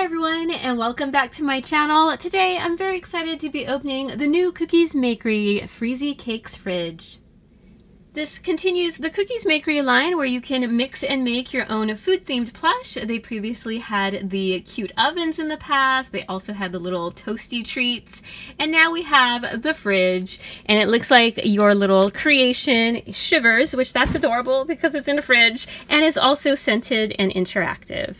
Hi everyone and welcome back to my channel. Today I'm very excited to be opening the new Cookeez Makery Freezy Cakez fridge. This continues the Cookeez Makery line where you can mix and make your own food themed plush. They previously had the cute ovens in the past. They also had the little toasty treats. And now we have the fridge and it looks like your little creation shivers, which that's adorable because it's in a fridge and is also scented and interactive.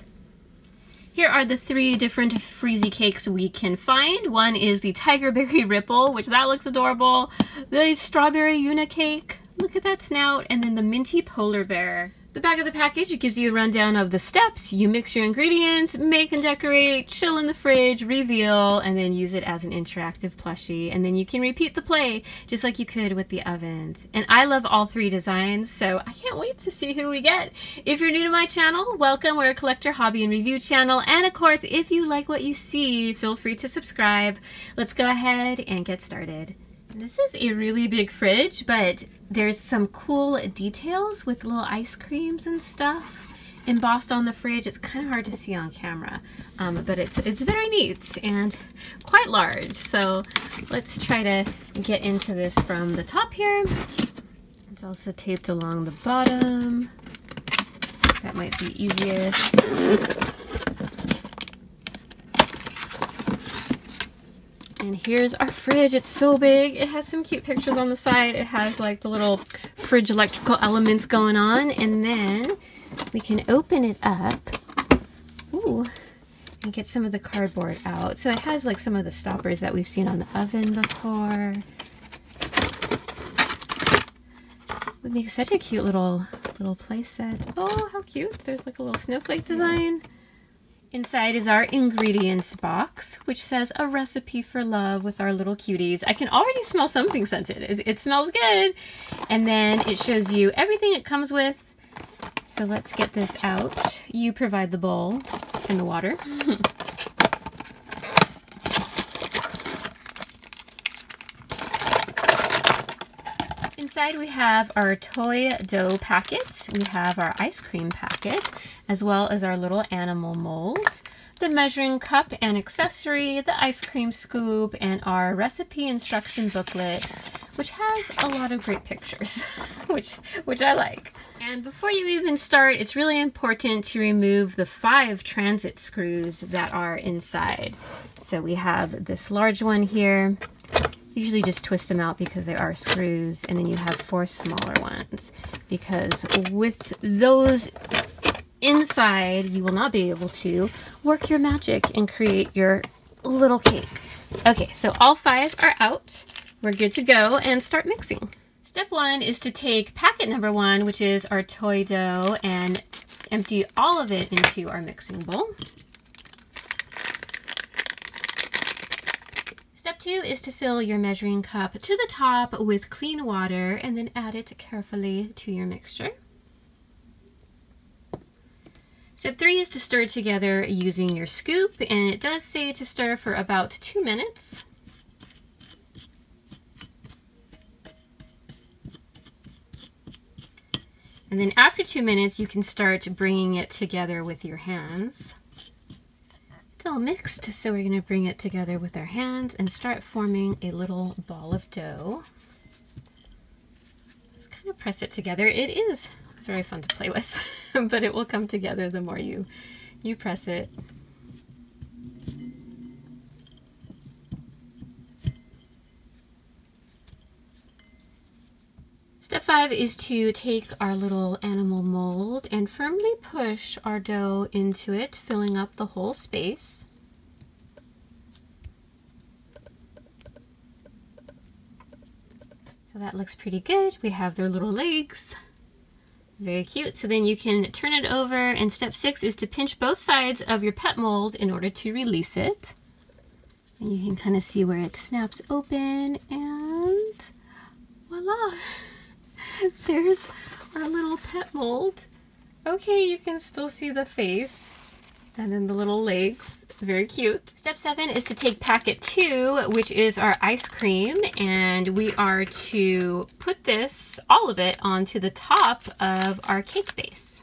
Here are the three different freezy cakes we can find. One is the Tiger Berry Ripple, which that looks adorable. The Strawberry Unicake, look at that snout. And then the Minty Polar Bear. The back of the package it gives you a rundown of the steps. You mix your ingredients, make and decorate, chill in the fridge, reveal, and then use it as an interactive plushie. And then you can repeat the play just like you could with the ovens. And I love all three designs, so I can't wait to see who we get. If you're new to my channel, welcome. We're a collector hobby and review channel. And of course, if you like what you see, feel free to subscribe. Let's go ahead and get started. This is a really big fridge, but there's some cool details with little ice creams and stuff embossed on the fridge. It's kind of hard to see on camera, um, but it's, it's very neat and quite large. So let's try to get into this from the top here. It's also taped along the bottom. That might be easiest. And here's our fridge. It's so big. It has some cute pictures on the side. It has like the little fridge electrical elements going on. And then we can open it up. Ooh. And get some of the cardboard out. So it has like some of the stoppers that we've seen on the oven before. Would make such a cute little little play set. Oh, how cute. There's like a little snowflake design. Inside is our ingredients box, which says a recipe for love with our little cuties. I can already smell something scented. It smells good. And then it shows you everything it comes with. So let's get this out. You provide the bowl and the water. Inside we have our toy dough packet, we have our ice cream packet, as well as our little animal mold, the measuring cup and accessory, the ice cream scoop, and our recipe instruction booklet, which has a lot of great pictures, which, which I like. And before you even start, it's really important to remove the five transit screws that are inside. So we have this large one here, usually just twist them out because they are screws and then you have four smaller ones because with those inside you will not be able to work your magic and create your little cake. Okay, so all five are out. We're good to go and start mixing. Step one is to take packet number one, which is our toy dough, and empty all of it into our mixing bowl. Two is to fill your measuring cup to the top with clean water and then add it carefully to your mixture. Step three is to stir together using your scoop, and it does say to stir for about two minutes. And then after two minutes, you can start bringing it together with your hands. All mixed, so we're going to bring it together with our hands and start forming a little ball of dough. Just kind of press it together. It is very fun to play with, but it will come together the more you, you press it. Five is to take our little animal mold and firmly push our dough into it, filling up the whole space. So that looks pretty good. We have their little legs. Very cute. So then you can turn it over and step six is to pinch both sides of your pet mold in order to release it. And you can kind of see where it snaps open and voila. There's our little pet mold. Okay, you can still see the face and then the little legs. Very cute. Step seven is to take packet two, which is our ice cream, and we are to put this, all of it, onto the top of our cake base.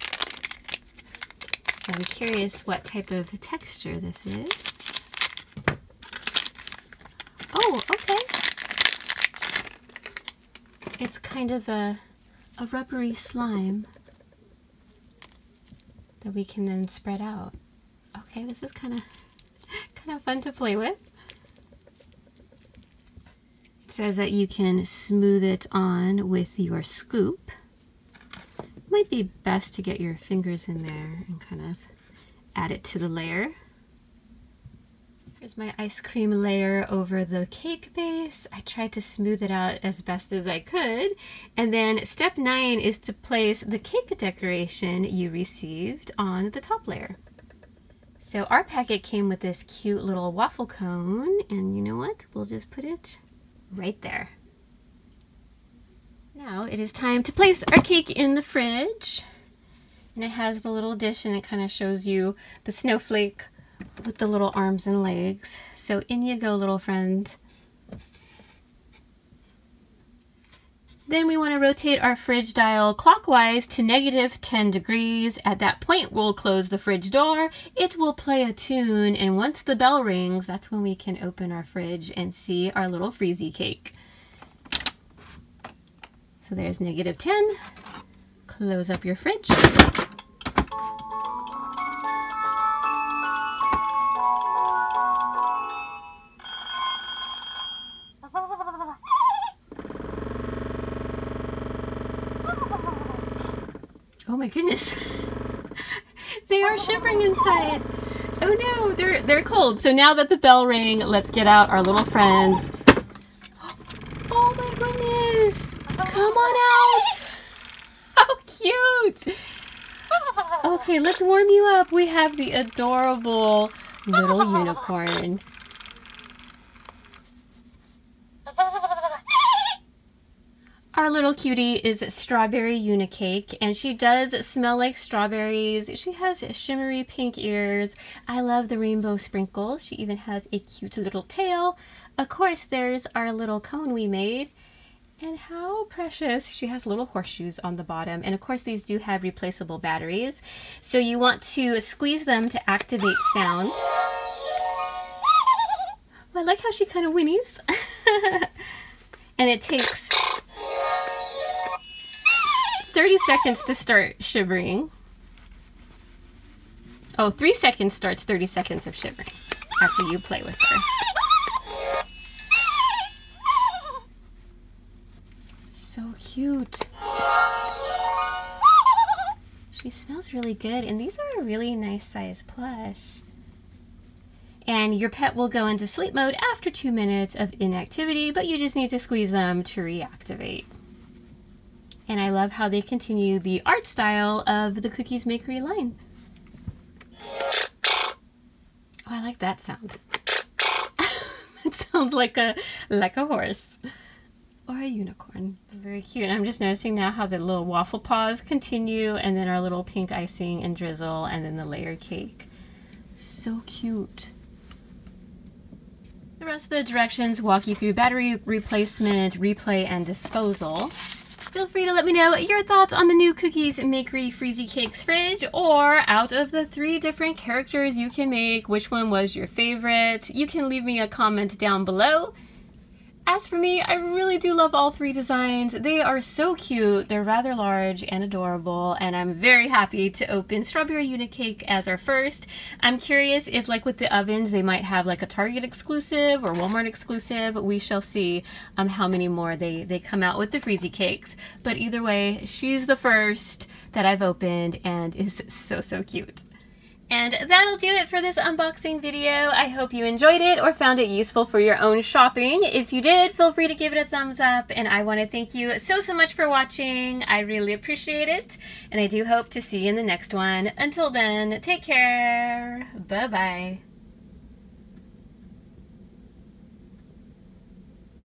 So I'm curious what type of texture this is. Oh, okay. It's kind of a, a rubbery slime that we can then spread out. Okay, this is kind of kind of fun to play with. It says that you can smooth it on with your scoop. Might be best to get your fingers in there and kind of add it to the layer. Here's my ice cream layer over the cake base. I tried to smooth it out as best as I could. And then step nine is to place the cake decoration you received on the top layer. So our packet came with this cute little waffle cone and you know what? We'll just put it right there. Now it is time to place our cake in the fridge. And it has the little dish and it kind of shows you the snowflake with the little arms and legs. So in you go, little friend. Then we want to rotate our fridge dial clockwise to negative 10 degrees. At that point, we'll close the fridge door. It will play a tune, and once the bell rings, that's when we can open our fridge and see our little freezy cake. So there's negative 10. Close up your fridge. Oh my goodness. they are shivering inside. Oh no, they're they're cold. So now that the bell rang, let's get out our little friends. Oh my goodness. Come on out. How cute. Okay, let's warm you up. We have the adorable little unicorn. Our little cutie is Strawberry Unicake, and she does smell like strawberries. She has shimmery pink ears. I love the rainbow sprinkles. She even has a cute little tail. Of course, there's our little cone we made. And how precious. She has little horseshoes on the bottom. And of course, these do have replaceable batteries. So you want to squeeze them to activate sound. I like how she kind of whinnies. and it takes 30 seconds to start shivering. Oh, three seconds starts 30 seconds of shivering after you play with her. So cute. She smells really good, and these are a really nice size plush. And your pet will go into sleep mode after two minutes of inactivity, but you just need to squeeze them to reactivate. And I love how they continue the art style of the Cookeez Makery line. Oh, I like that sound. it sounds like a like a horse or a unicorn. Very cute. I'm just noticing now how the little waffle paws continue and then our little pink icing and drizzle and then the layered cake. So cute. The rest of the directions walk you through battery replacement, replay, and disposal. Feel free to let me know your thoughts on the new Cookeez Makery Freezy Cakez fridge, or out of the three different characters you can make, which one was your favorite? You can leave me a comment down below. As for me, I really do love all three designs. They are so cute. They're rather large and adorable, and I'm very happy to open Strawberry Unicake as our first. I'm curious if, like with the ovens, they might have like a Target exclusive or Walmart exclusive. We shall see um, how many more they, they come out with the Freezy Cakez. But either way, she's the first that I've opened and is so, so cute. And that'll do it for this unboxing video. I hope you enjoyed it or found it useful for your own shopping. If you did, feel free to give it a thumbs up. And I want to thank you so, so much for watching. I really appreciate it. And I do hope to see you in the next one. Until then, take care. Bye-bye.